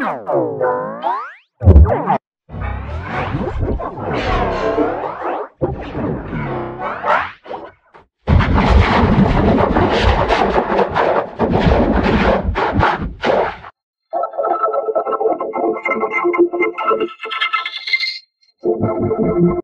Wow. you